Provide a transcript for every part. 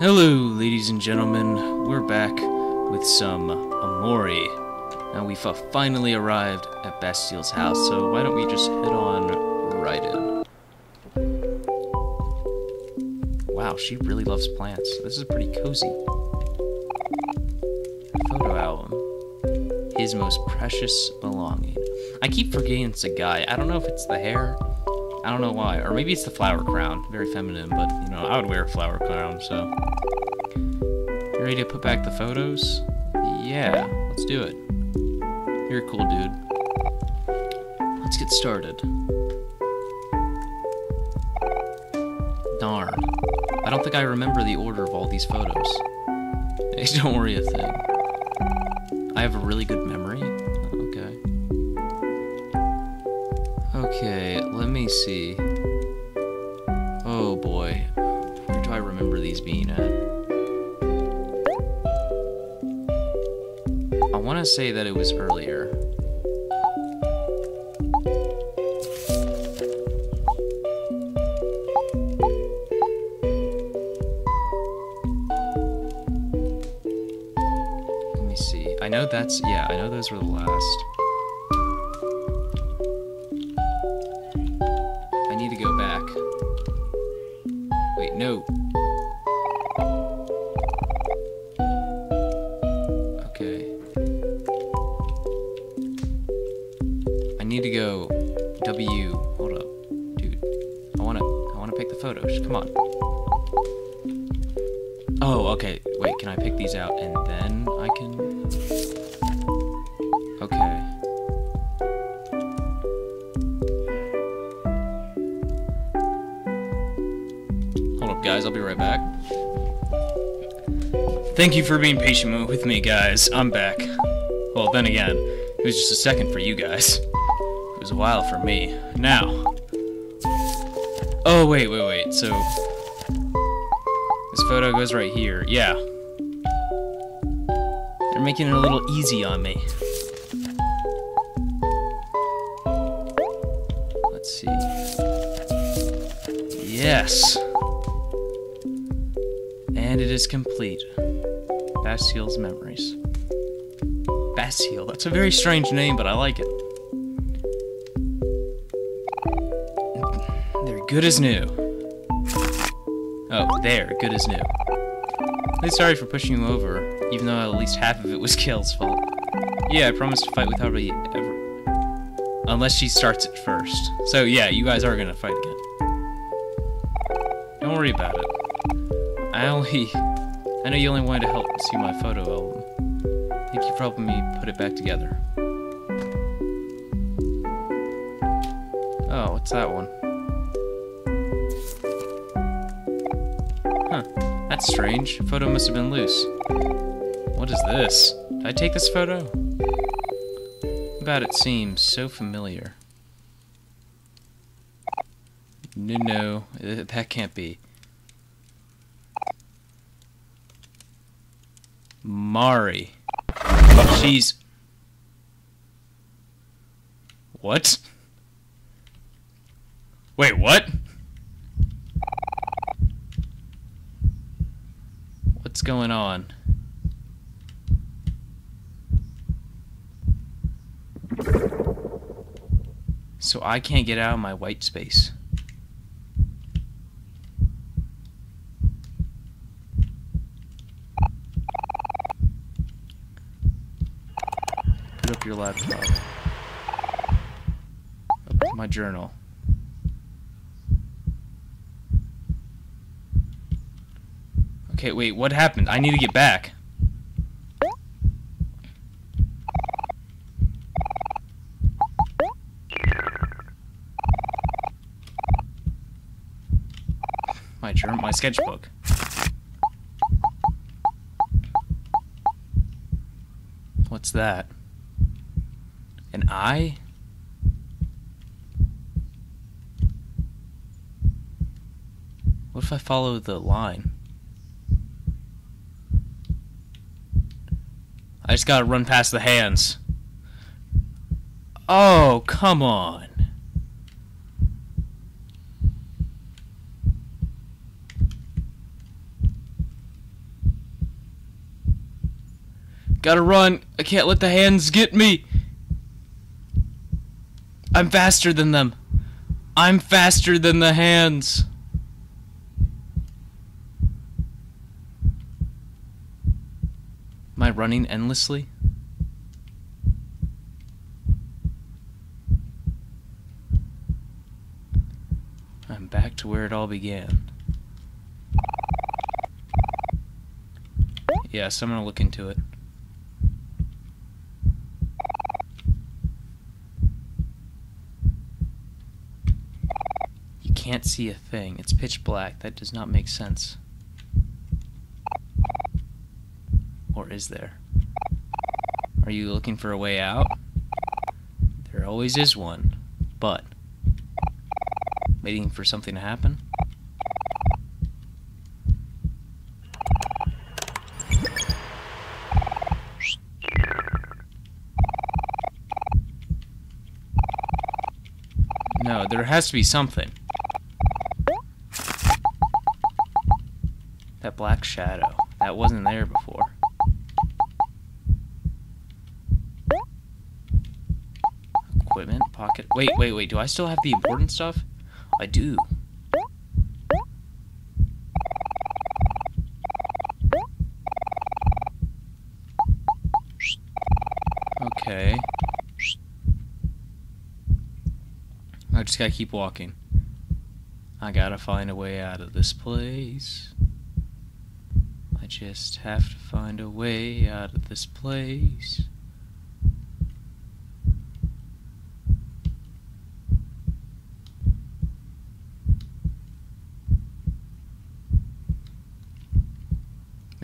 Hello, ladies and gentlemen. We're back with some Omori. Now we've uh, finally arrived at Bastile's house, so why don't we just head on right in? Wow, she really loves plants. This is pretty cozy. Photo album. His most precious belonging. I keep forgetting it's a guy. I don't know if it's the hair. I don't know why. Or maybe it's the flower crown. Very feminine, but, you know, I would wear a flower crown, so... Ready to put back the photos? Yeah, let's do it. You're a cool dude. Let's get started. Darn. I don't think I remember the order of all these photos. Hey, don't worry a thing. I have a really good memory. Okay. Okay, let me see. Oh boy. Where do I remember these being at? Want to say that it was earlier. Let me see. I know that's, yeah, I know those were the last. Need to go W. Hold up, dude. I wanna, I wanna pick the photos. Come on. Oh, okay. Wait, can I pick these out and then I can? Okay. Hold up, guys. I'll be right back. Thank you for being patient with me, guys. I'm back. Well, then again, it was just a second for you guys. Was a while for me. Now. Oh, wait, wait, wait. So. This photo goes right here. Yeah. They're making it a little easy on me. Let's see. Yes. And it is complete. Bastile's Memories. Bastile. That's a very strange name, but I like it. Good as new. Oh, there, good as new. Really sorry for pushing you over, even though at least half of it was Kel's fault. Yeah, I promised to fight with her ever. Unless she starts it first. So yeah, you guys are gonna fight again. Don't worry about it. I only... I know you only wanted to help see my photo album. Thank you for helping me put it back together. Oh, what's that one? That's strange. Photo must have been loose. What is this? Did I take this photo? God, it seems so familiar. No, no, uh, that can't be. Mari. She's... What? Wait, what? What's going on? So I can't get out of my white space. Put up your laptop. My journal. Okay, wait, what happened? I need to get back. My journal, my sketchbook. What's that? An eye? What if I follow the line? gotta run past the hands. Oh, come on. Gotta run. I can't let the hands get me. I'm faster than them. I'm faster than the hands. Running endlessly? I'm back to where it all began. Yes, I'm gonna look into it. You can't see a thing. It's pitch black. That does not make sense. Or is there? Are you looking for a way out? There always is one. But, waiting for something to happen? No, there has to be something. That black shadow. That wasn't there before. Wait, wait, wait. Do I still have the important stuff? I do. Okay. I just gotta keep walking. I gotta find a way out of this place. I just have to find a way out of this place.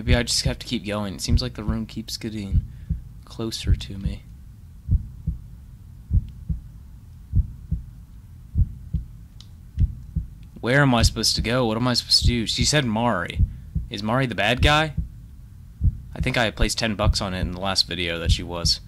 Maybe I just have to keep going. It seems like the room keeps getting closer to me. Where am I supposed to go? What am I supposed to do? She said Mari. Is Mari the bad guy? I think I placed 10 bucks on it in the last video that she was.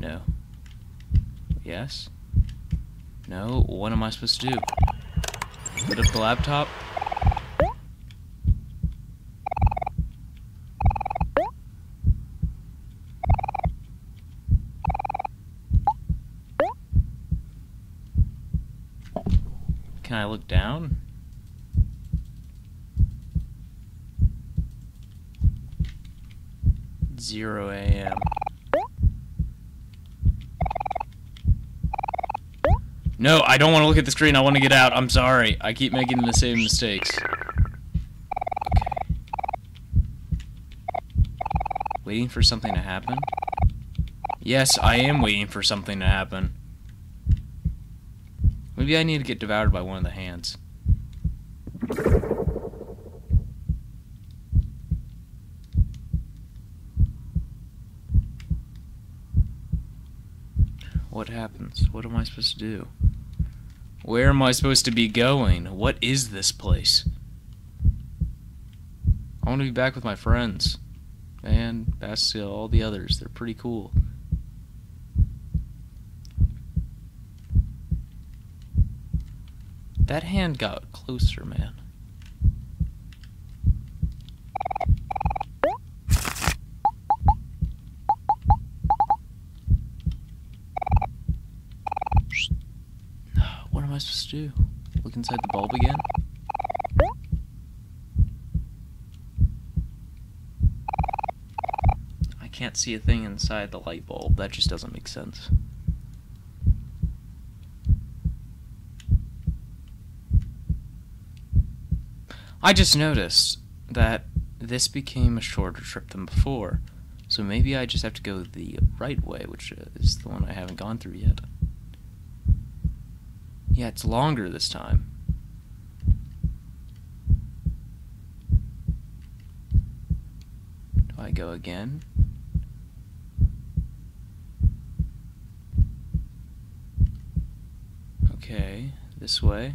No. Yes? No? What am I supposed to do? Put up the laptop? Can I look down? Zero AM. No, I don't want to look at the screen. I want to get out. I'm sorry. I keep making the same mistakes. Okay. Waiting for something to happen? Yes, I am waiting for something to happen. Maybe I need to get devoured by one of the hands. What happens? What am I supposed to do? Where am I supposed to be going? What is this place? I want to be back with my friends. And Bastille, all the others. They're pretty cool. That hand got closer, man. Do? Look inside the bulb again? I can't see a thing inside the light bulb. That just doesn't make sense. I just noticed that this became a shorter trip than before. So maybe I just have to go the right way, which is the one I haven't gone through yet. Yeah, it's longer this time. Do I go again? Okay, this way.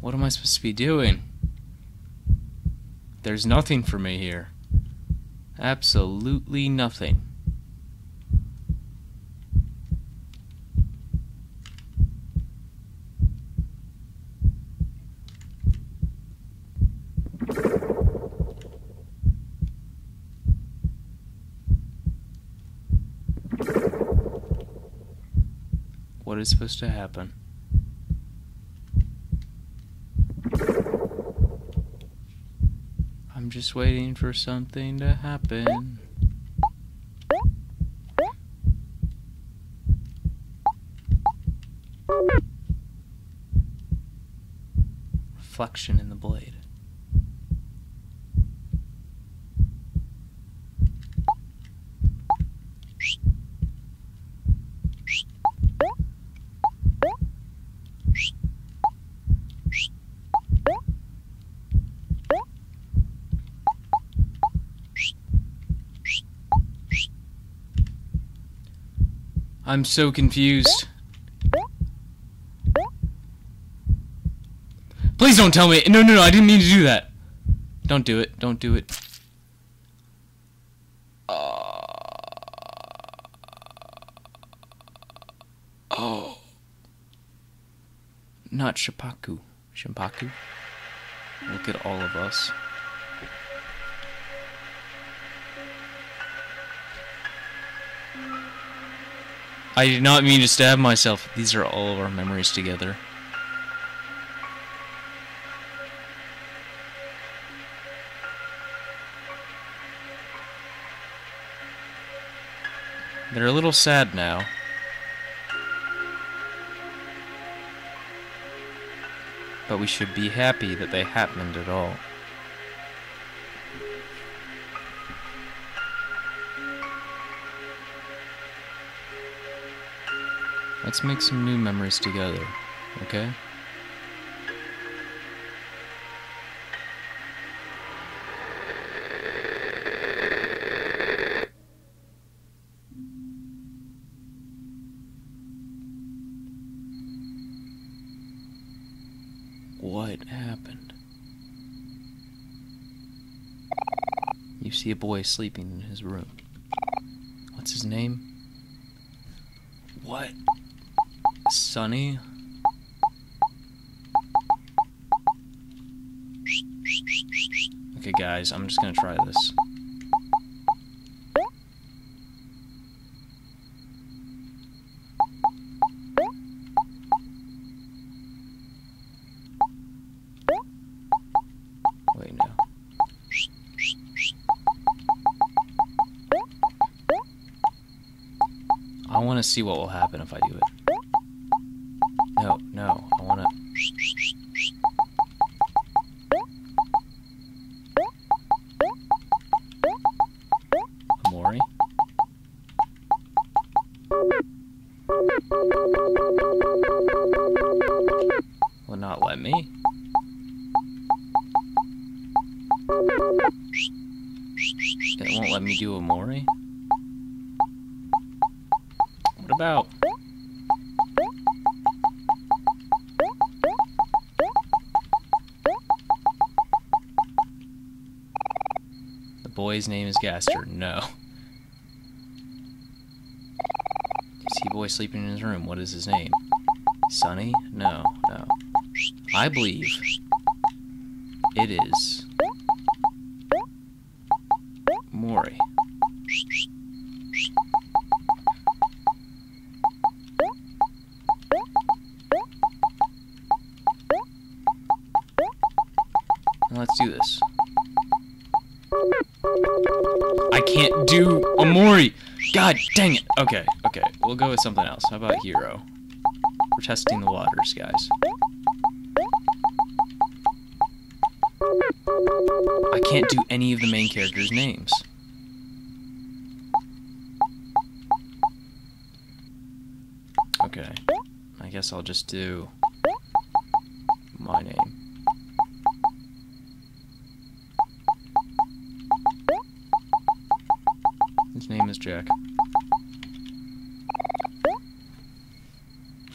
What am I supposed to be doing? There's nothing for me here. Absolutely nothing. What is supposed to happen? Just waiting for something to happen. Reflection in the blade. I'm so confused. Please don't tell me. No, no, no. I didn't mean to do that. Don't do it. Don't do it. Uh, oh. Not Shipaku. Shimpaku? Look at all of us. I did not mean to stab myself. These are all of our memories together. They're a little sad now. But we should be happy that they happened at all. Let's make some new memories together, okay? What happened? You see a boy sleeping in his room. What's his name? What? Sunny? Okay, guys, I'm just gonna try this. Wait. I want to see what will happen if I do it. Name. No. See boy sleeping in his room. What is his name? Sunny? No, no. I believe God dang it. Okay, okay. We'll go with something else. How about Hero? We're testing the waters, guys. I can't do any of the main characters' names. Okay. I guess I'll just do my name. His name is Jack.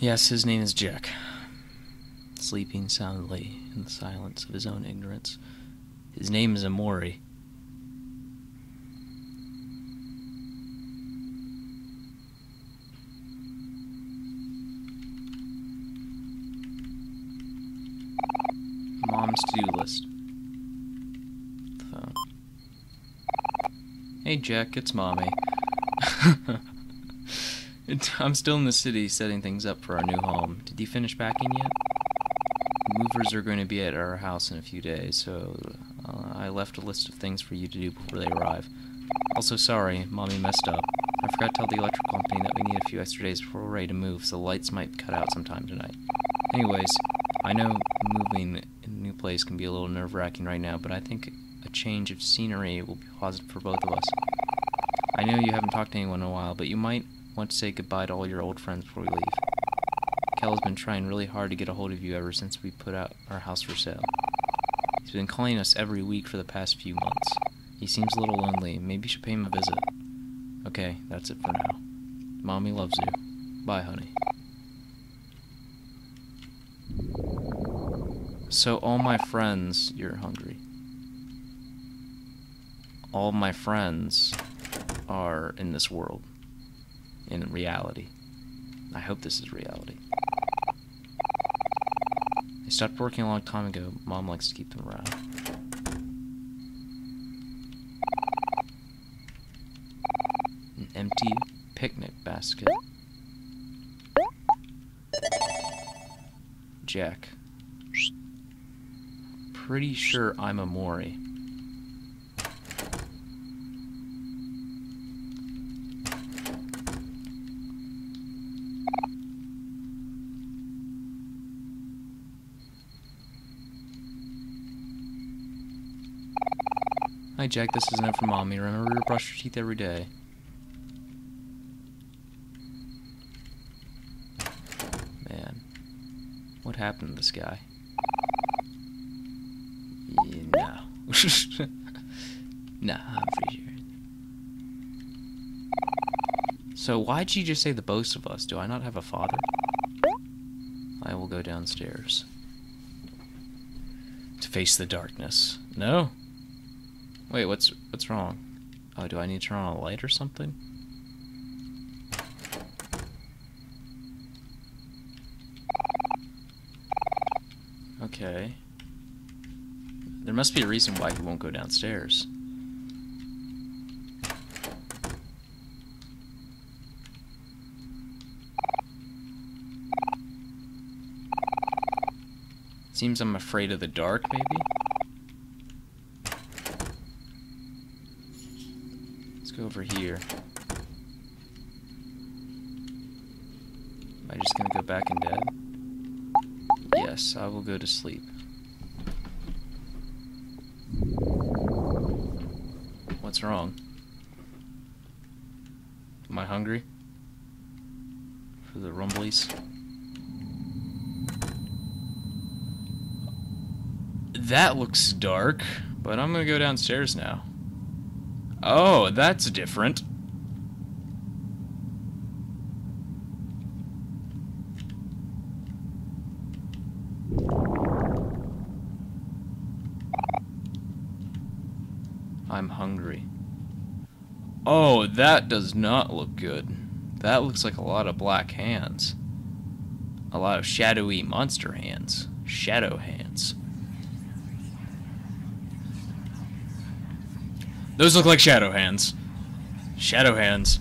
Yes, his name is Jack. Sleeping soundly in the silence of his own ignorance. His name is Omori. Mom's to-do list. Phone. Hey Jack, it's mommy. I'm still in the city setting things up for our new home. Did you finish packing yet? Movers are going to be at our house in a few days, so uh, I left a list of things for you to do before they arrive. Also, sorry, Mommy messed up. I forgot to tell the electrical company that we need a few extra days before we're ready to move, so the lights might cut out sometime tonight. Anyways, I know moving in a new place can be a little nerve-wracking right now, but I think a change of scenery will be positive for both of us. I know you haven't talked to anyone in a while, but you might want to say goodbye to all your old friends before we leave. Kel has been trying really hard to get a hold of you ever since we put out our house for sale. He's been calling us every week for the past few months. He seems a little lonely. Maybe you should pay him a visit. Okay, that's it for now. Mommy loves you. Bye, honey. So all my friends, you're hungry. All my friends are in this world. In reality. I hope this is reality. They stopped working a long time ago. Mom likes to keep them around. An empty picnic basket. Jack. Pretty sure I'm Omori. Jack, this is a note from Mommy. Remember to brush your teeth every day. Man. What happened to this guy? Yeah, no. nah, I'm pretty sure. So why'd she just say the both of us? Do I not have a father? I will go downstairs. To face the darkness. No? Wait, what's what's wrong? Oh, do I need to turn on a light or something? Okay. There must be a reason why he won't go downstairs. Seems I'm afraid of the dark, maybe? Let's go over here. Am I just gonna go back in dead? Yes, I will go to sleep. What's wrong? Am I hungry? For the rumblies? That looks dark, but I'm gonna go downstairs now. Oh, that's different. I'm hungry. Oh, that does not look good. That looks like a lot of black hands. A lot of shadowy monster hands. Shadow hands. Those look like shadow hands. Shadow hands.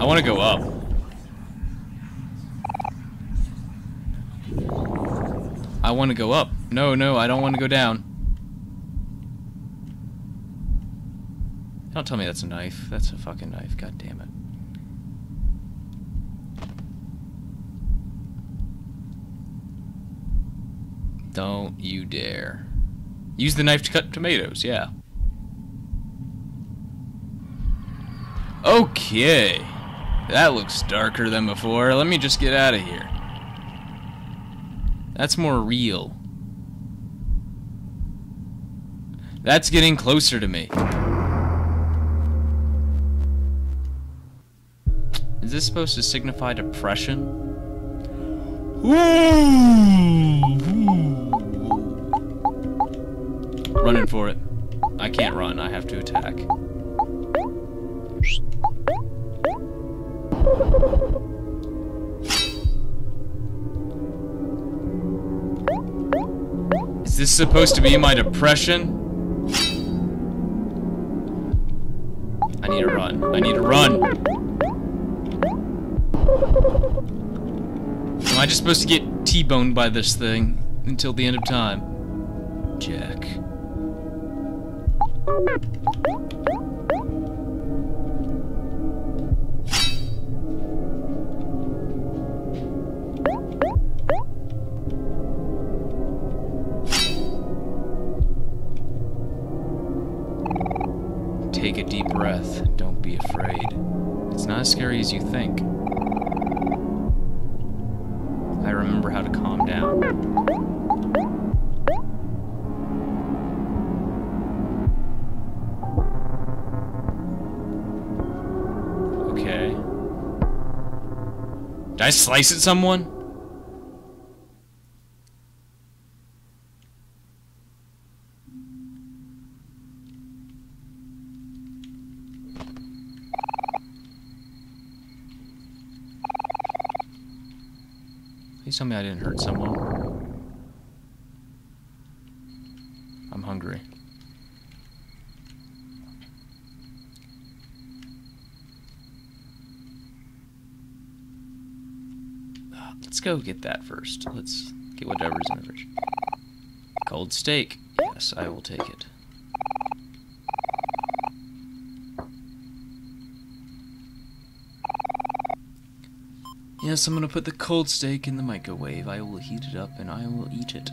I want to go up. I want to go up. No, no, I don't want to go down. Don't tell me that's a knife. That's a fucking knife. God damn it. Don't you dare. Use the knife to cut tomatoes, yeah. Okay. That looks darker than before. Let me just get out of here. That's more real. That's getting closer to me. Is this supposed to signify depression? Running for it. I can't run, I have to attack. Is this supposed to be my depression? I need to run. I need to run! Am I just supposed to get T-boned by this thing until the end of time? Jack. Think. I remember how to calm down. Okay. Did I slice at someone? Please tell me I didn't hurt someone. I'm hungry. Let's go get that first. Let's get whatever's in the fridge. Cold steak. Yes, I will take it. Yes, I'm gonna put the cold steak in the microwave. I will heat it up and I will eat it.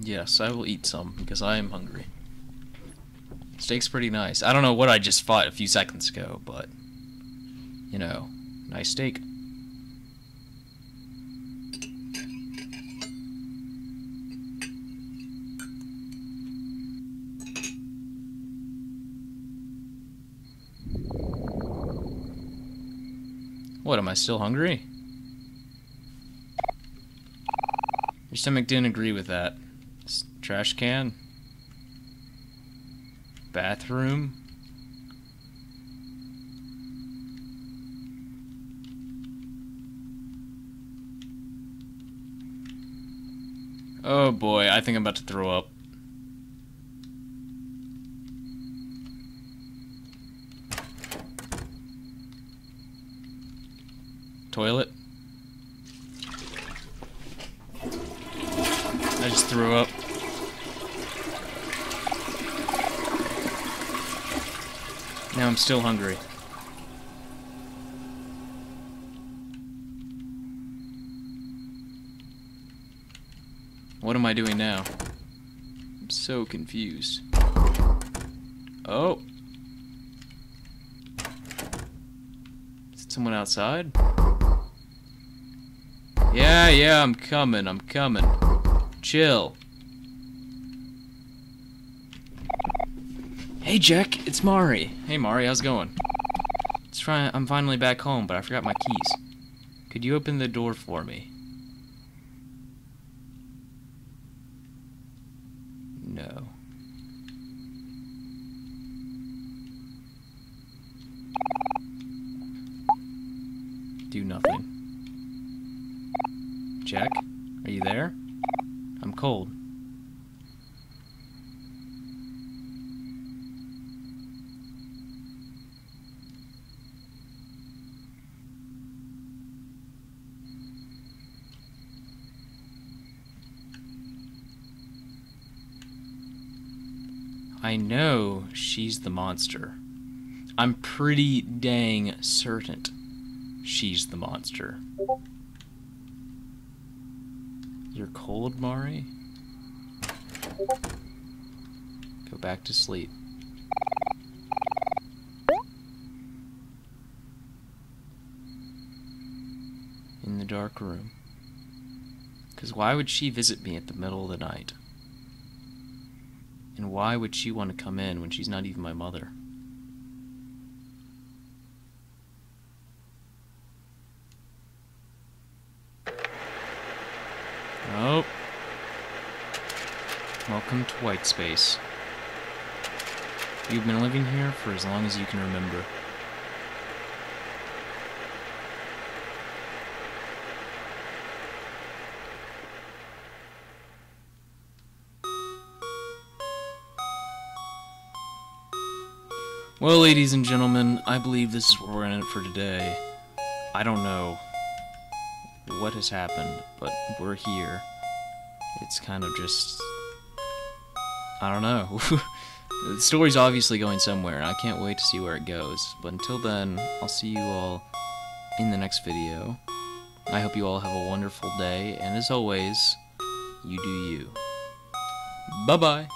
Yes, I will eat some because I am hungry. Steak's pretty nice. I don't know what I just fought a few seconds ago, but you know, nice steak. What, am I still hungry? Your stomach didn't agree with that. Trash can? Bathroom? Oh boy, I think I'm about to throw up. Toilet? I just threw up. Now I'm still hungry. What am I doing now? I'm so confused. Oh. Is it someone outside? Yeah, yeah, I'm coming, I'm coming. Chill. Hey Jack, it's Mari. Hey Mari, how's it going? It's trying I'm finally back home, but I forgot my keys. Could you open the door for me? No. Do nothing. Jack, are you there? I'm cold. I know she's the monster. I'm pretty dang certain she's the monster. Cold, Mari? Go back to sleep. In the dark room. Because why would she visit me at the middle of the night? And why would she want to come in when she's not even my mother? To White Space. You've been living here for as long as you can remember. Well, ladies and gentlemen, I believe this is where we're in it for today. I don't know what has happened, but we're here. It's kind of just I don't know. the story's obviously going somewhere, and I can't wait to see where it goes. But until then, I'll see you all in the next video. I hope you all have a wonderful day, and as always, you do you. Bye bye.